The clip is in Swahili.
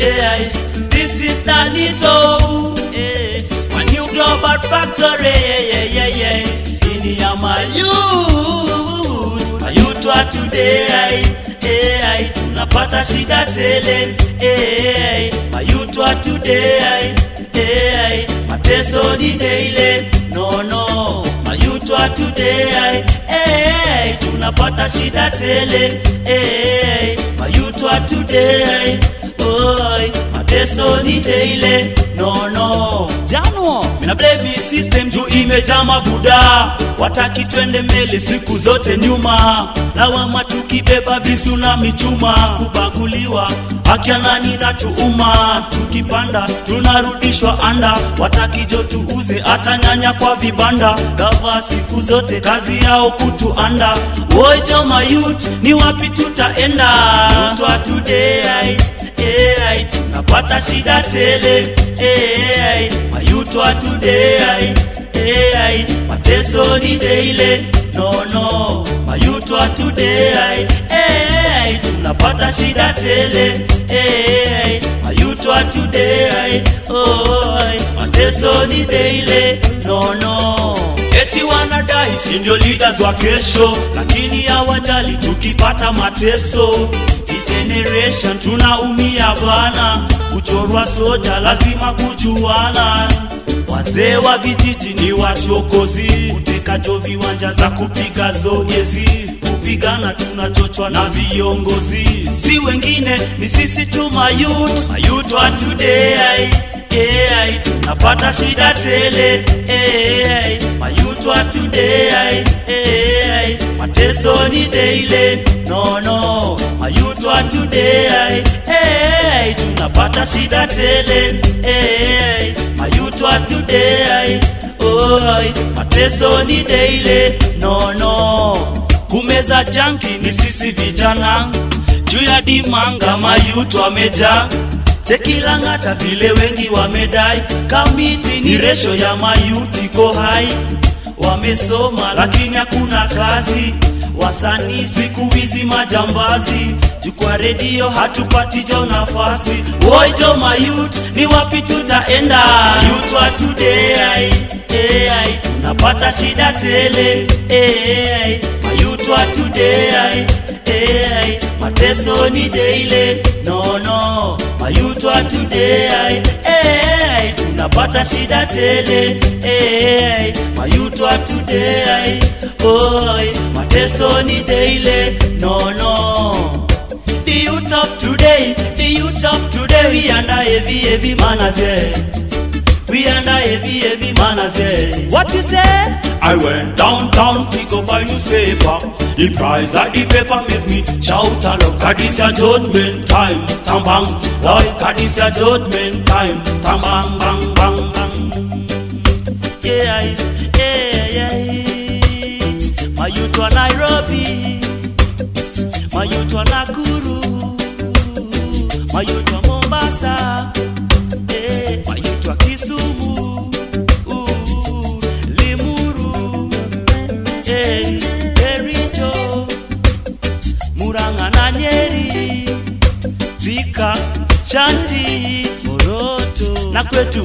eh, this is Danito, eh, my new global factory, yeah, yeah, yeah, in ya my youth, my youth wa today, eh, tunapata shida tele, eh, my youth wa today, eh, mateso ni daily, no, no, my youth wa today, eh, tunapata shida tele, eh, my youth wa today, oi, mateso ni teile no, no, Januo, mina blame system juu imejaa mabuda, wataki twende mbele siku zote nyuma, lawama tukibeba visu na michuma, kubaguliwa akia nani na tuuma, tukipanda tunarudishwa anda, wataki jo tuuze hata nyanya kwa vibanda, gava siku zote kazi yao kutuanda, wojo mayut ni wapi tutaenda? Twa today AI, tunapata shida tele. Mayuto wa today AI, mateso ni deile no no, mayuto wa today AI, tunapata shida tele. AI, mayuto wa oh, oi, mateso ni deile no no. Eti wanadai si ndio leaders wa kesho, lakini hawajali tukipata mateso. Generation tunaumia bana, kuchorwa soja lazima kujuana. Wazee wa vijiji ni wachokozi, kuteka jo viwanja za kupiga zoezi, kupigana tunachochwa na viongozi, si wengine ni sisi tu mayut, wa today AI, tunapata shida tele AI, mayut wa today AI, mateso ni daily no no, mayut wa today tunapata shida tele. Hey, mayutwa today oi, mateso ni daily no no, kumeza janki ni sisi vijana, juu ya dimanga mayutwa wamejaa Chekilang'ata vile wengi wamedai, kamiti ni resho ya mayuti kohai. Wamesoma lakini hakuna kazi, wasanii siku hizi majambazi, jukwa redio hatupati jo nafasi. Woi jo mayut, ni wapi tutaenda? Youth wa today tunapata shida tele AI, mayut wa today mateso ni daily no no, mayut wa today tunapata shida tele AI, wa today oi, mateso ni daily no no. The youth of today, the youth of today, we under heavy, heavy manners, yeah. We under heavy, heavy manners, yeah. What you say? I went downtown, pick up a newspaper. The price of the paper make me shout aloud. Cause this your judgment time, stam bang. Boy, cause this your judgment time, stam bang, bang, bang, bang. Yeah, yeah, my youth wa Nakuru, my Mombasa, eh, Kisumu, Limuru, eh, Kericho, Murang'a na Nyeri, Thika, Shanti, Moroto. Na kwetu.